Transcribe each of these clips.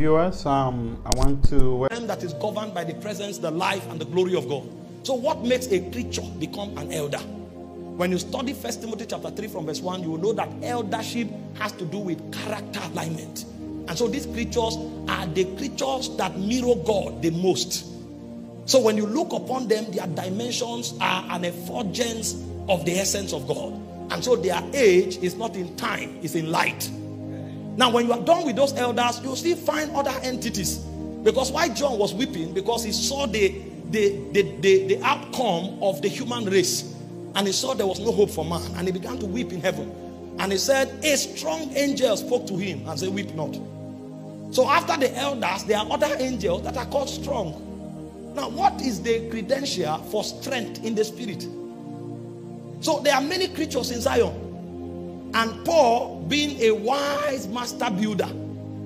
Viewers, um, I want to. That is governed by the presence, the life, and the glory of God. So, what makes a creature become an elder? When you study First Timothy chapter 3 from verse 1, you will know that eldership has to do with character alignment. And so these creatures are the creatures that mirror God the most. So when you look upon them, their dimensions are an effulgence of the essence of God. And so their age is not in time, it's in light. Now, when you are done with those elders, you'll still find other entities. Because why John was weeping? Because he saw the, the, the, the, the outcome of the human race. And he saw there was no hope for man. And he began to weep in heaven. And he said, A strong angel spoke to him and said, Weep not. So after the elders, there are other angels that are called strong. Now, what is the credential for strength in the spirit? So there are many creatures in Zion. And Paul, being a wise master builder,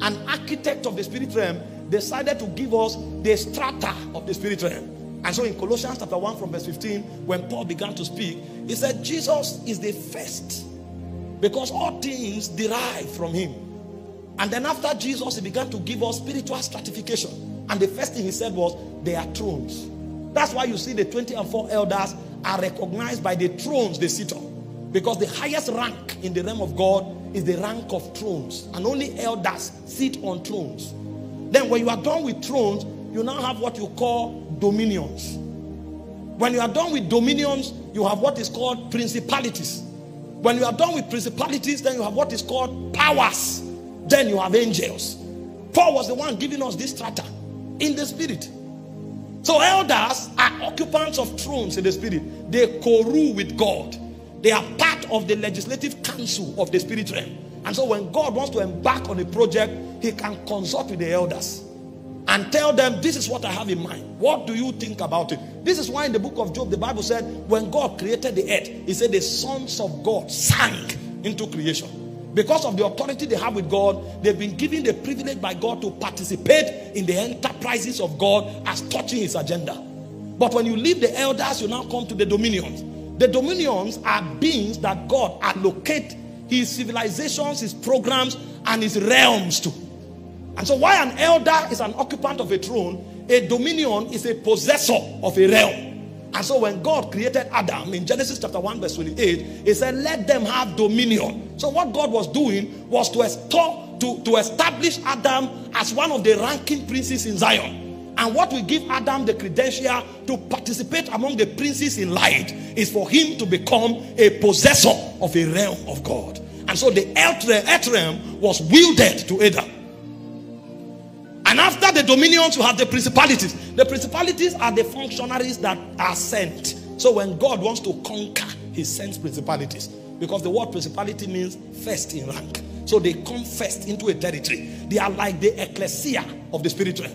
an architect of the spirit realm, decided to give us the strata of the spirit realm. And so in Colossians chapter 1 from verse 15, when Paul began to speak, he said, Jesus is the first because all things derive from him. And then after Jesus, he began to give us spiritual stratification. And the first thing he said was, they are thrones. That's why you see the 20 and 4 elders are recognized by the thrones they sit on. Because the highest rank in the realm of God is the rank of thrones. And only elders sit on thrones. Then when you are done with thrones, you now have what you call dominions. When you are done with dominions, you have what is called principalities. When you are done with principalities, then you have what is called powers. Then you have angels. Paul was the one giving us this strata in the spirit. So elders are occupants of thrones in the spirit. They co-rule with God. They are part of the legislative council of the spirit realm. And so when God wants to embark on a project, he can consult with the elders and tell them, This is what I have in mind. What do you think about it? This is why in the book of Job, the Bible said, when God created the earth, he said, The sons of God sank into creation. Because of the authority they have with God, they've been given the privilege by God to participate in the enterprises of God as touching his agenda. But when you leave the elders, you now come to the dominions. The dominions are beings that God allocate his civilizations, his programs, and his realms to. And so, why an elder is an occupant of a throne, a dominion is a possessor of a realm. And so, when God created Adam in Genesis chapter 1, verse 28, He said, Let them have dominion. So, what God was doing was to, to, to establish Adam as one of the ranking princes in Zion. And what will give Adam the credential to participate among the princes in light is for him to become a possessor of a realm of God. And so the earth realm was wielded to Adam. And after the dominions, you have the principalities. The principalities are the functionaries that are sent. So when God wants to conquer, he sends principalities. Because the word principality means first in rank. So they come first into a territory. They are like the ecclesia of the spiritual.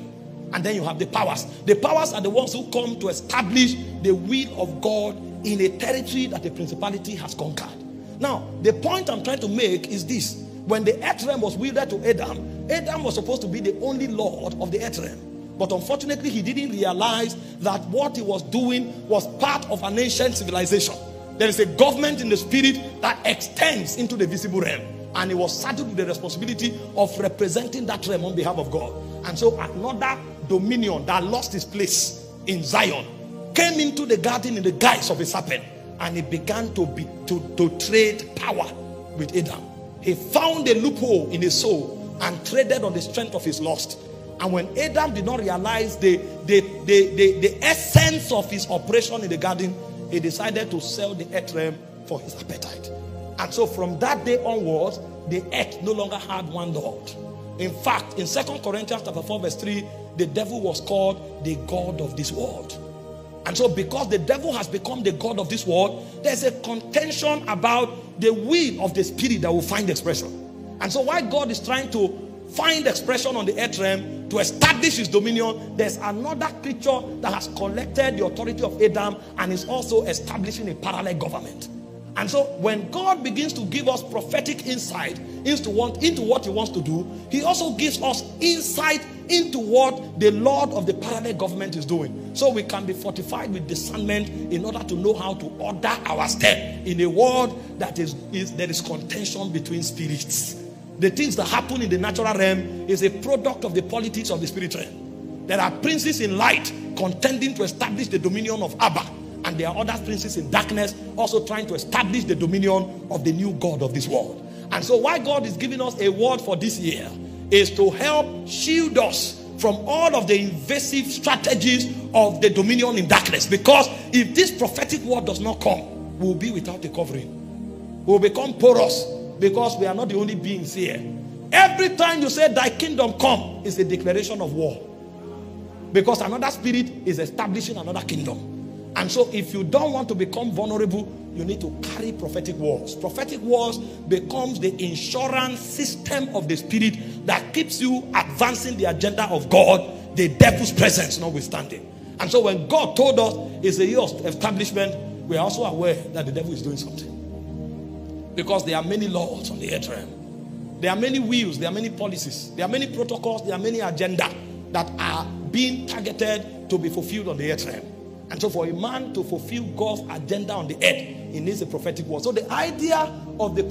And then you have the powers. The powers are the ones who come to establish the will of God in a territory that the principality has conquered. Now, the point I'm trying to make is this when the earth realm was wielded to Adam, Adam was supposed to be the only lord of the earth realm. But unfortunately, he didn't realize that what he was doing was part of an ancient civilization. There is a government in the spirit that extends into the visible realm. And he was saddled with the responsibility of representing that realm on behalf of God. And so another dominion that lost its place in Zion came into the garden in the guise of a serpent. And he began to, be, to, to trade power with Adam. He found a loophole in his soul and traded on the strength of his lust. And when Adam did not realize the, the, the, the, the essence of his operation in the garden, he decided to sell the earth realm for his appetite. And so from that day onwards, the earth no longer had one Lord. In fact, in Second Corinthians chapter 4, verse 3, the devil was called the God of this world. And so, because the devil has become the God of this world, there's a contention about the will of the spirit that will find expression. And so, why God is trying to find expression on the earth realm to establish his dominion, there's another creature that has collected the authority of Adam and is also establishing a parallel government. And so, when God begins to give us prophetic insight into what, into what He wants to do, He also gives us insight into what the Lord of the parallel government is doing. So we can be fortified with discernment in order to know how to order our step in a world that is, is there is contention between spirits. The things that happen in the natural realm is a product of the politics of the spirit realm. There are princes in light contending to establish the dominion of Abba, and there are other princes in darkness also trying to establish the dominion of the new God of this world. And so, why God is giving us a word for this year is to help shield us from all of the invasive strategies of the dominion in darkness. Because if this prophetic word does not come, we'll be without a covering. We'll become porous because we are not the only beings here. Every time you say, Thy kingdom come, is a declaration of war. Because another spirit is establishing another kingdom. And so, if you don't want to become vulnerable, you need to carry prophetic words. Prophetic words becomes the insurance system of the spirit that keeps you advancing the agenda of God, the devil's presence notwithstanding. And so, when God told us it's a year of establishment, we are also aware that the devil is doing something. Because there are many laws on the earth realm. There are many wheels, there are many policies, there are many protocols, there are many agenda that are being targeted to be fulfilled on the earth realm. And so, for a man to fulfill God's agenda on the earth, he needs a prophetic word. So, the idea of the